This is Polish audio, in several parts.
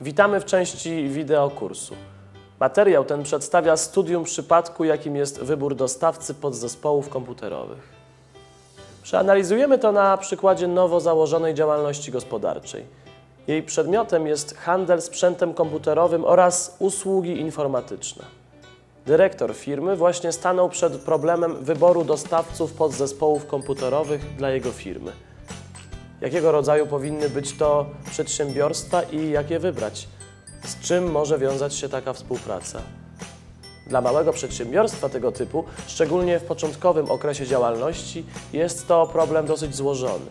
Witamy w części wideo kursu. Materiał ten przedstawia studium przypadku, jakim jest wybór dostawcy podzespołów komputerowych. Przeanalizujemy to na przykładzie nowo założonej działalności gospodarczej. Jej przedmiotem jest handel sprzętem komputerowym oraz usługi informatyczne. Dyrektor firmy właśnie stanął przed problemem wyboru dostawców podzespołów komputerowych dla jego firmy. Jakiego rodzaju powinny być to przedsiębiorstwa i jak je wybrać? Z czym może wiązać się taka współpraca? Dla małego przedsiębiorstwa tego typu, szczególnie w początkowym okresie działalności, jest to problem dosyć złożony.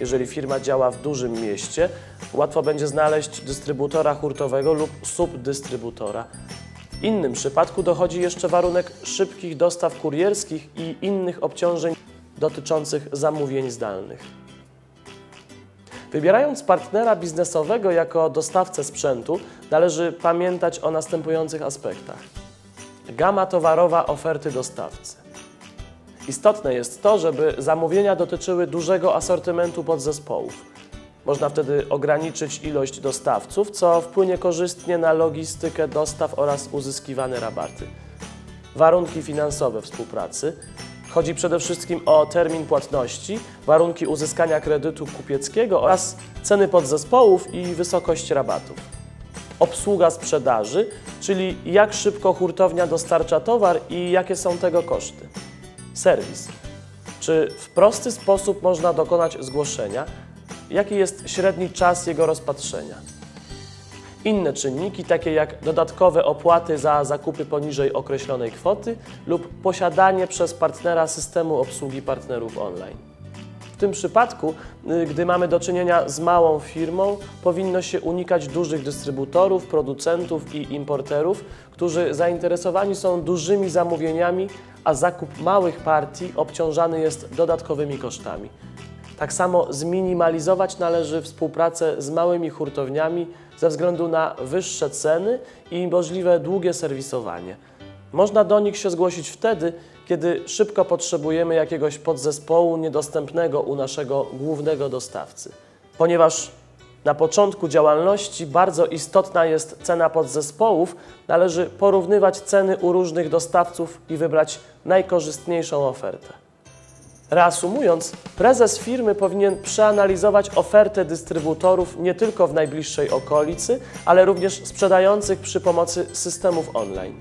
Jeżeli firma działa w dużym mieście, łatwo będzie znaleźć dystrybutora hurtowego lub subdystrybutora. W innym przypadku dochodzi jeszcze warunek szybkich dostaw kurierskich i innych obciążeń dotyczących zamówień zdalnych. Wybierając partnera biznesowego jako dostawcę sprzętu, należy pamiętać o następujących aspektach. Gama towarowa oferty dostawcy. Istotne jest to, żeby zamówienia dotyczyły dużego asortymentu podzespołów. Można wtedy ograniczyć ilość dostawców, co wpłynie korzystnie na logistykę dostaw oraz uzyskiwane rabaty. Warunki finansowe współpracy. Chodzi przede wszystkim o termin płatności, warunki uzyskania kredytu kupieckiego oraz ceny podzespołów i wysokość rabatów. Obsługa sprzedaży, czyli jak szybko hurtownia dostarcza towar i jakie są tego koszty. Serwis. Czy w prosty sposób można dokonać zgłoszenia? Jaki jest średni czas jego rozpatrzenia? Inne czynniki, takie jak dodatkowe opłaty za zakupy poniżej określonej kwoty lub posiadanie przez partnera systemu obsługi partnerów online. W tym przypadku, y, gdy mamy do czynienia z małą firmą, powinno się unikać dużych dystrybutorów, producentów i importerów, którzy zainteresowani są dużymi zamówieniami, a zakup małych partii obciążany jest dodatkowymi kosztami. Tak samo zminimalizować należy współpracę z małymi hurtowniami ze względu na wyższe ceny i możliwe długie serwisowanie. Można do nich się zgłosić wtedy, kiedy szybko potrzebujemy jakiegoś podzespołu niedostępnego u naszego głównego dostawcy. Ponieważ na początku działalności bardzo istotna jest cena podzespołów, należy porównywać ceny u różnych dostawców i wybrać najkorzystniejszą ofertę. Reasumując, prezes firmy powinien przeanalizować ofertę dystrybutorów nie tylko w najbliższej okolicy, ale również sprzedających przy pomocy systemów online.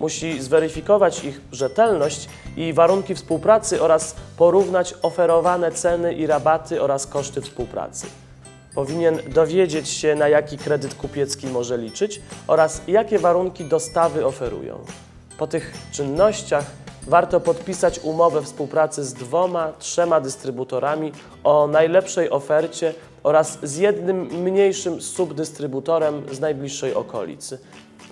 Musi zweryfikować ich rzetelność i warunki współpracy oraz porównać oferowane ceny i rabaty oraz koszty współpracy. Powinien dowiedzieć się, na jaki kredyt kupiecki może liczyć oraz jakie warunki dostawy oferują. Po tych czynnościach warto podpisać umowę współpracy z dwoma, trzema dystrybutorami o najlepszej ofercie oraz z jednym mniejszym subdystrybutorem z najbliższej okolicy.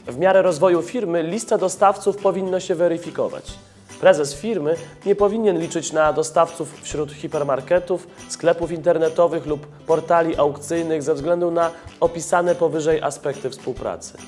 W miarę rozwoju firmy lista dostawców powinno się weryfikować. Prezes firmy nie powinien liczyć na dostawców wśród hipermarketów, sklepów internetowych lub portali aukcyjnych ze względu na opisane powyżej aspekty współpracy.